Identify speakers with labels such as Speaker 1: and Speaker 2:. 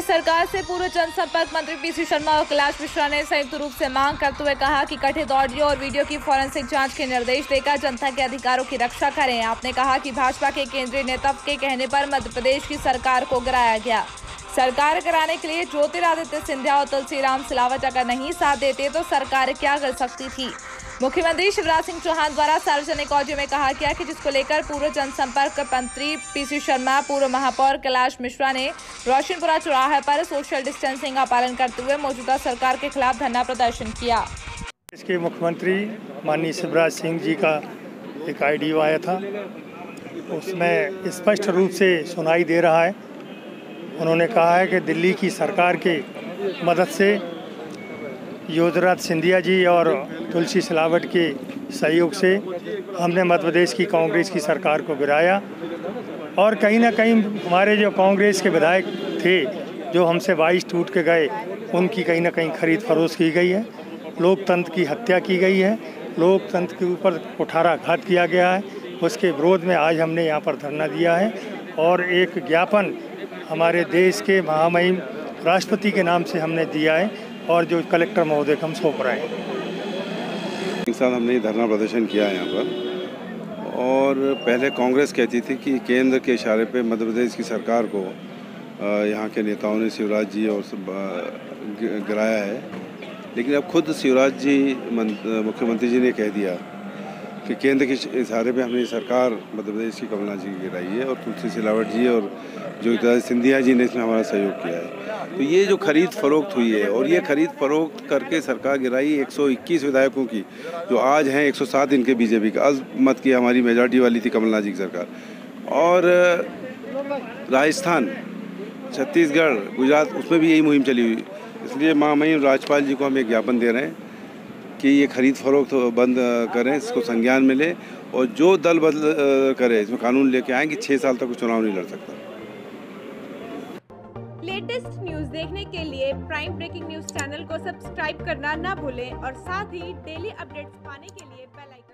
Speaker 1: प्रदेश सरकार से पूर्व जनसंपर्क मंत्री पीसी शर्मा और कैलाश मिश्रा ने संयुक्त रूप से मांग करते हुए कहा कि कथित ऑडियो और वीडियो की फॉरेंसिक जाँच के निर्देश देकर जनता के अधिकारों की रक्षा करें। आपने कहा कि भाजपा के केंद्रीय नेता के कहने पर मध्य प्रदेश की सरकार को गिराया गया। सरकार कराने के लिए ज्योतिरादित्य सिंधिया और तुलसीराम सिलावट अगर नहीं साथ देते तो सरकार क्या कर सकती थी? मुख्यमंत्री शिवराज सिंह चौहान द्वारा सार्वजनिक ऑडियो में कहा गया कि जिसको लेकर पूर्व जनसंपर्क मंत्री पीसी शर्मा, पूर्व महापौर कैलाश मिश्रा ने रोशनपुरा चौराहे पर सोशल डिस्टेंसिंग का पालन करते हुए मौजूदा सरकार के खिलाफ धरना प्रदर्शन किया।
Speaker 2: इसके मुख्यमंत्री माननीय शिवराज सिंह जी का एक आईडियो आया था। उसमें स्पष्ट रूप से सुनाई दे रहा है। उन्होंने कहा है कि दिल्ली की सरकार के मदद से योगराज सिंधिया जी और तुलसी सिलावट के सहयोग से हमने मध्य प्रदेश की कांग्रेस की सरकार को गिराया। और कहीं ना कहीं हमारे जो कांग्रेस के विधायक थे, जो हमसे बाईस टूट के गए, उनकी कहीं ना कहीं खरीद फरोश की गई है। लोकतंत्र की हत्या की गई है। लोकतंत्र के ऊपर कुठाराघात किया गया है। उसके विरोध में आज हमने यहाँ पर धरना दिया है। और एक ज्ञापन हमारे देश के महामहिम राष्ट्रपति के नाम से हमने दिया है। और जो कलेक्टर महोदय को हम सौंप रहे हैं
Speaker 3: एक साथ हमने धरना प्रदर्शन किया है यहाँ पर। और पहले कांग्रेस कहती थी कि केंद्र के इशारे पे मध्य प्रदेश की सरकार को यहाँ के नेताओं ने शिवराज जी और गिराया है। लेकिन अब खुद शिवराज जी मुख्यमंत्री जी ने कह दिया कि केंद्र के इशारे पे हमने सरकार, मध्य प्रदेश की कमलनाथ जी की गिराई है और तुलसी सिलावट जी और जो सिंधिया जी ने इसमें हमारा सहयोग किया है। तो ये जो खरीद फरोख्त हुई है और ये खरीद फरोख्त करके सरकार गिराई 121 विधायकों की, जो आज हैं 107 इनके बीजेपी का। अज मत की हमारी मेजॉरिटी वाली थी कमलनाथ जी की सरकार। और, राजस्थान, छत्तीसगढ़, गुजरात, उसमें भी यही मुहिम चली हुई। इसलिए महामहिम राज्यपाल जी को हम एक ज्ञापन दे रहे हैं। कि ये खरीद फरोख्त बंद करें, इसको संज्ञान मिले और जो दल बदल करे, इसमें कानून लेके आए कि छह साल तक चुनाव नहीं लड़ सकता।
Speaker 4: लेटेस्ट न्यूज़ देखने के लिए प्राइम ब्रेकिंग न्यूज़ चैनल को सब्सक्राइब करना ना भूलें और साथ ही डेली अपडेट्स पाने के लिए बेल आइकन